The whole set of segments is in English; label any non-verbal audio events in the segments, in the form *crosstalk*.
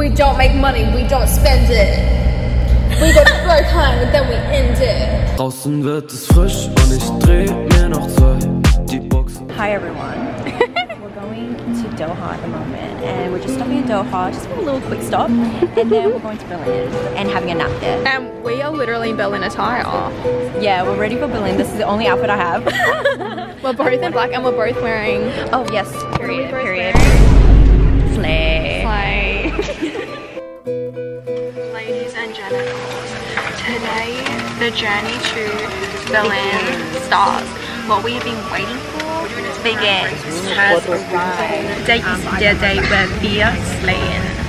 We don't make money, we don't spend it. We go to Berghain and then we end it. Draußen wird es frisch und ich dreh mir noch zwei. Die Boxen. Hi everyone. *laughs* we're going to Doha at the moment and we're just stopping in Doha just for a little quick stop and then we're going to Berlin and having a nap there. And we are literally in Berlin attire. Yeah, we're ready for Berlin. This is the only outfit I have. *laughs* We're both in black and we're both wearing oh yes, period, both period. Slay. *laughs* Play. Ladies and gentlemen, today the journey to Berlin starts. What we have been waiting for Begins. Has arrived. Today is der day where wir slayen. It's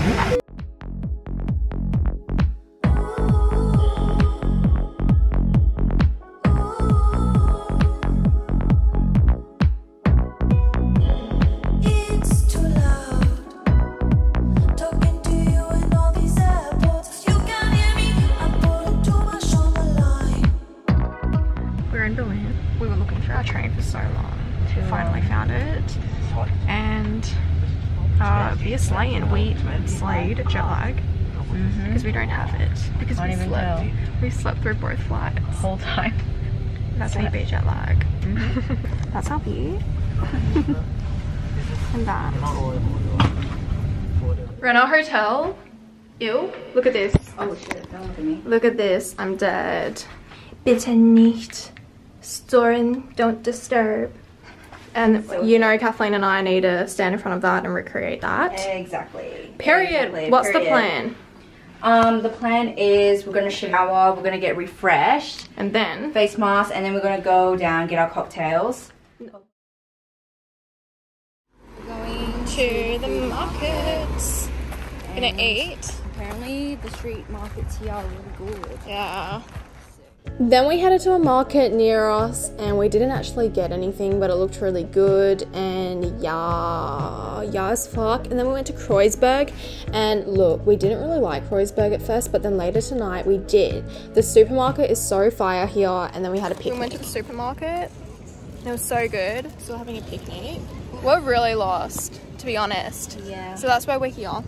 via slaying, we slayed jet lag. Because we don't have it. Because Can't we even slept. tell. We slept through both flights. Whole time. That's how you beat jet lag. Mm-hmm. *laughs* That's how we. *laughs* and that. We're in our hotel. Ew. Look at this. Oh shit, don't look at me. Look at this. I'm dead. Bitte nicht stören. Don't disturb. And you know, Kathleen and I need to stand in front of that and recreate that. Exactly. Period. Exactly, What's the plan? Um, the plan is we're gonna shower, we're gonna get refreshed, And then face mask, and then we're gonna go down get our cocktails. No. We're going to the markets. Gonna eat. Apparently, the street markets here are really good. Yeah. Then we headed to a market near us and we didn't actually get anything, but it looked really good and yeah, yeah as fuck. And then we went to Kreuzberg and look, we didn't really like Kreuzberg at first, but then later tonight we did. The supermarket is so fire here and then we had a picnic. We went to the supermarket. It was so good. Still having a picnic. We're really lost, to be honest. Yeah. So that's why we're here.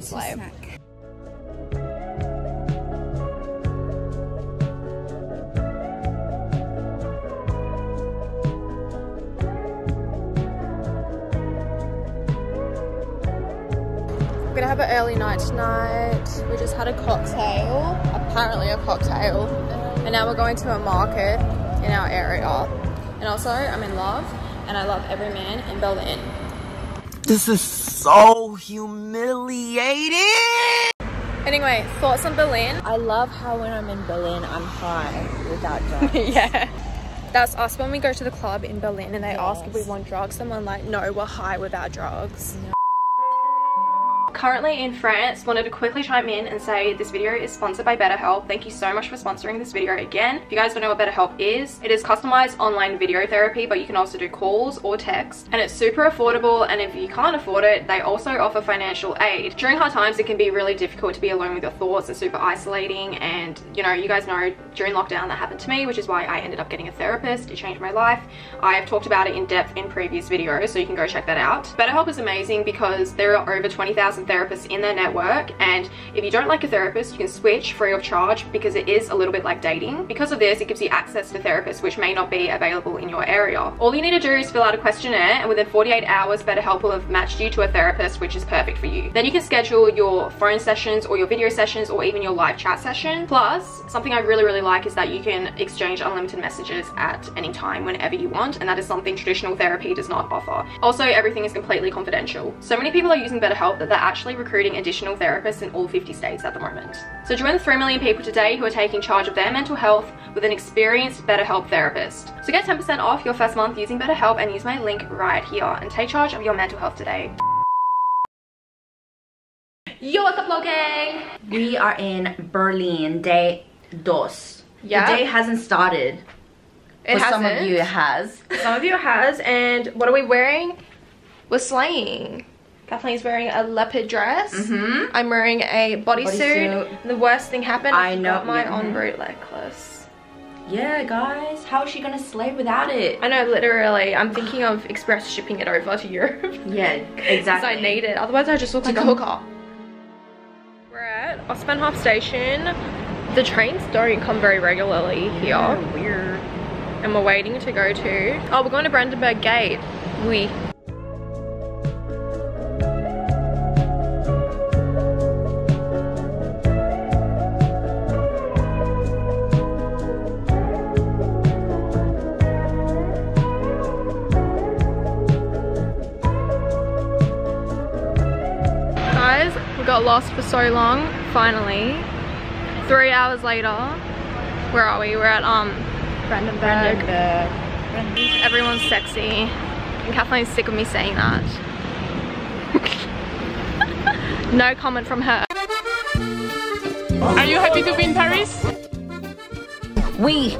Slave. We're an early night tonight. We just had a cocktail, apparently a cocktail, and now we're going to a market in our area. And also, I'm in love, and I love every man in Berlin. This is so humiliating. Anyway, thoughts on Berlin? I love how when I'm in Berlin, I'm high without drugs. *laughs* yeah. That's us when we go to the club in Berlin and they ask if we want drugs. And we're like, no, we're high without drugs. Currently in France, wanted to quickly chime in and say this video is sponsored by BetterHelp. Thank you so much for sponsoring this video again. If you guys don't know what BetterHelp is, it is customized online video therapy, but you can also do calls or text. And it's super affordable. And if you can't afford it, they also offer financial aid. During hard times, it can be really difficult to be alone with your thoughts and super isolating. And you know, you guys know during lockdown that happened to me, which is why I ended up getting a therapist. It changed my life. I have talked about it in depth in previous videos, so you can go check that out. BetterHelp is amazing because there are over 20,000 therapists in their network, and if you don't like a therapist, you can switch free of charge because it is a little bit like dating. Because of this, it gives you access to therapists which may not be available in your area. All you need to do is fill out a questionnaire, and within 48 hours, BetterHelp will have matched you to a therapist which is perfect for you. Then you can schedule your phone sessions or your video sessions or even your live chat session. Plus, something I really, really like is that you can exchange unlimited messages at any time whenever you want, and that is something traditional therapy does not offer. Also, everything is completely confidential. So many people are using BetterHelp that they're actually recruiting additional therapists in all 50 states at the moment. So join the 3 million people today who are taking charge of their mental health with an experienced BetterHelp therapist. So get 10% off your first month using BetterHelp and use my link right here and take charge of your mental health today. Yo, what's up, gang? We are in Berlin, day dos. Yeah. The day hasn't started. It For some of you, it has. Some of you it has, and what are we wearing? We're slaying. Kathleen's wearing a leopard dress. Mhm. I'm wearing a bodysuit. Bodysuit. The worst thing happened. I, I know, forgot my yeah. en route necklace. Yeah, guys. How is she gonna slay without it? I know, literally. I'm thinking of express shipping it over to Europe. *laughs* Yeah, *laughs* exactly. Because. I need it. Otherwise, I just look like a hooker. We're at Ostbahnhof station. The trains don't come very regularly here. Weird. And we're waiting to go to... Oh, we're going to Brandenburg Gate. We. Guys, lost for so long, finally. Three hours later, where are we? We're at um Brandenburg. Everyone's sexy. And Kathleen's sick of me saying that. *laughs* no comment from her. Are you happy to be in Paris? We.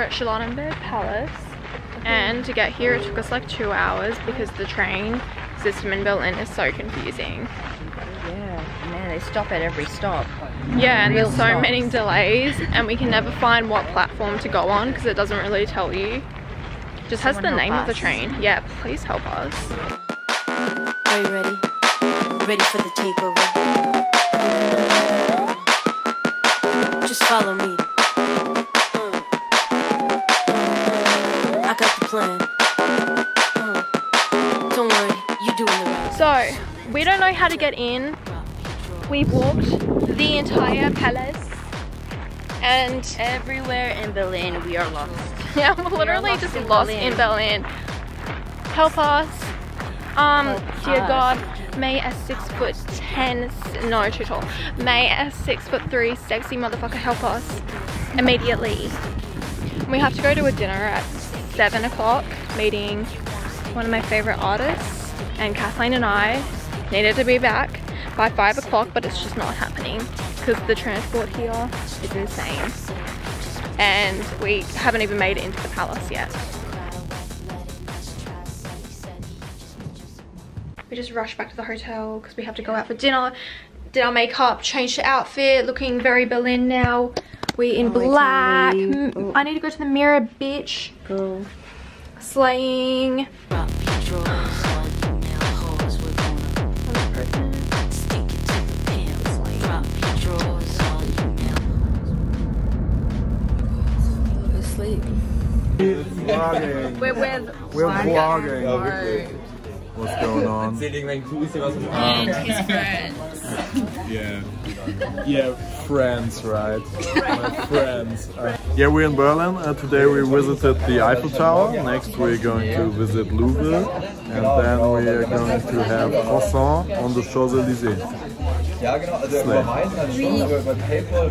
We're at Charlottenburg Palace. And to get here it took us like two hours because the train system in Berlin is so confusing. Yeah, man, they stop at every stop. Yeah, and there's so stops. many delays and we can never find what platform to go on because it doesn't really tell you. Just has the name help of the train. Yeah, please help us. Are you ready? Ready for the takeover? Just follow me. Plan. Uh. Don't worry, you doing the right. So, we don't know how to get in. We walked the entire palace and Everywhere in Berlin, we are lost. *laughs* yeah, we're literally lost just in lost Berlin. in Berlin. Help us. Um, Help dear us. God, may a six foot ten, s- no, too tall. May a six foot three sexy motherfucker help us immediately. We have to go to a dinner at seven o'clock, meeting one of my favorite artists, and Kathleen and I needed to be back by five o'clock, but it's just not happening because the transport here is insane. And we haven't even made it into the palace yet. We just rushed back to the hotel because we have to go out for dinner. Did our makeup, changed the outfit, looking very Berlin now. We in black. Mm, I need to go to the mirror, bitch. Go. Slaying. Drop your drawers, all you male hoes, we're gonna stick it to the pants. Drop your drawers, all you male Asleep. Vlogging. We're with We're vlogging. What's going *laughs* on? And his friends. Yeah. Yeah, friends, right? My friends. Uh, yeah, we're in Berlin. Uh, today we visited the Eiffel Tower. Next we're going to visit Louvre. And then we are going to have croissant on the Champs-Élysées. Ja, genau. Also über Wein dann schon, aber über PayPal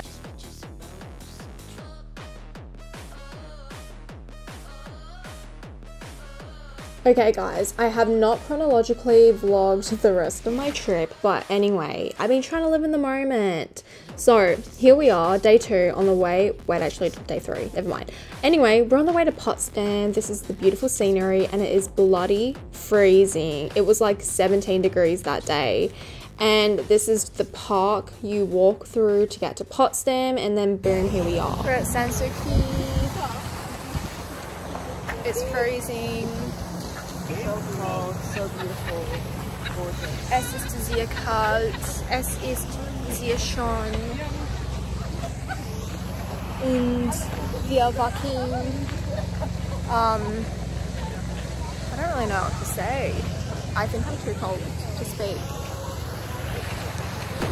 Okay guys, I have not chronologically vlogged the rest of my trip, but anyway, I've been trying to live in the moment. So here we are, day two on the way, wait actually day three, never mind. Anyway, we're on the way to Potsdam. This is the beautiful scenery and it is bloody freezing. It was like 17 degrees that day. And this is the park you walk through to get to Potsdam and then boom, here we are. We're at Sanssouci. It's freezing. So small, so beautiful. Es ist sehr kalt. Es ist sehr schön. Und wir walking. Um, I don't really know what to say. I think I'm too cold to speak.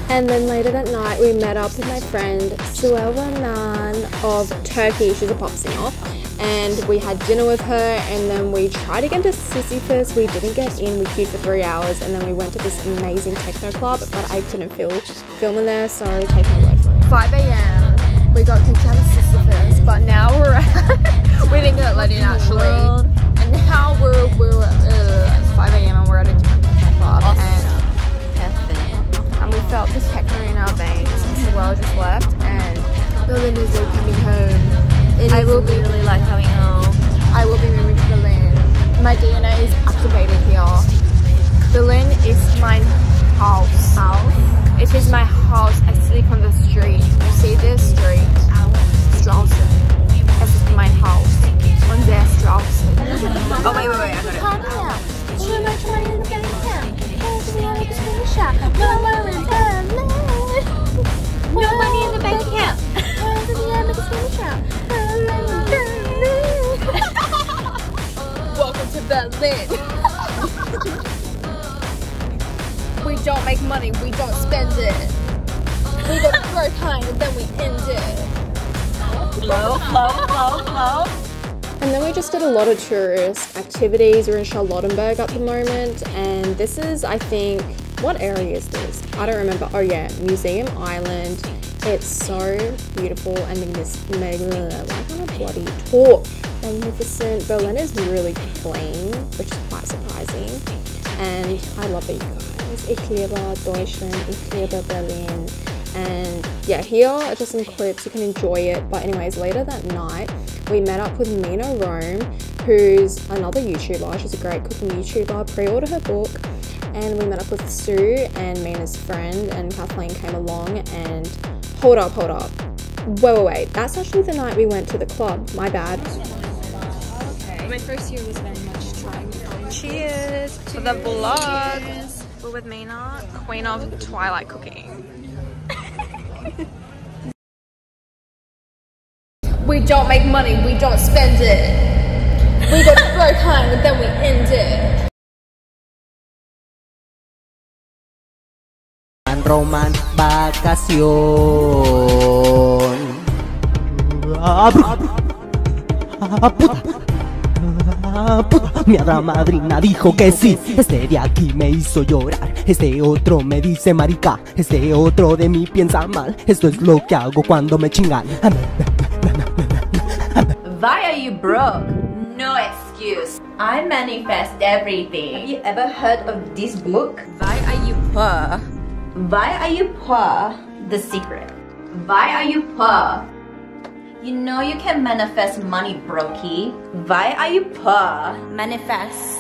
And then later that night, we met up with my friend Suelva Nan of Turkey. She's a pop singer. And we had dinner with her, and then we tried to get into Sisyphos. We didn't get in. We queued for three hours, and then we went to this amazing techno club, but I couldn't feel film in there, so take my word for it. 5 a.m. We got kicked out of Sisyphos, but now we're at, House. I sleep on the street. You see this street? Straussen. This is my house. On der Straussen. Oh wait, wait, wait, I got it. No money in the bank account. *laughs* Welcome to Berlin. *laughs* we don't make money, we don't spend it. We go to work hard and then we end it. Flow, flow, flow, flow. And then we just did a lot of tourist activities. We're in Charlottenburg at the moment, and this is, I think, what area is this? I don't remember. Oh yeah, Museum Island. It's so beautiful and magnificent. Why can't I bloody talk? Magnificent. Berlin is really clean, which is quite surprising. And I love it, you guys. Ich liebe Deutschland. Ich liebe Berlin. And yeah, here are just some clips. You can enjoy it. But anyways, later that night, we met up with Mina Rome, who's another YouTuber. She's a great cooking YouTuber. Pre-order her book. And we met up with Sue and Mina's friend, and Kathleen came along. And hold up, hold up. Wait, wait, wait. That's actually the night we went to the club. My bad. My first year was very much trying. Cheers for the vlog. We're with Mina, queen of Twilight cooking. We don't make money, we don't spend it. We go to *laughs* work hard and then we end it. Roman vacación. Ah. Ah, puta. Ah, puta. Mi hada madrina dijo que sí. Este de aquí me hizo llorar. Este otro me dice marica. Este otro de mí piensa mal. Esto es lo que hago cuando me chingan. Why are you broke? No excuse. I manifest everything. Have you ever heard of this book? Why are you poor? Why are you poor? The secret. Why are you poor? You know you can manifest money, brokey. Why are you poor? Manifest.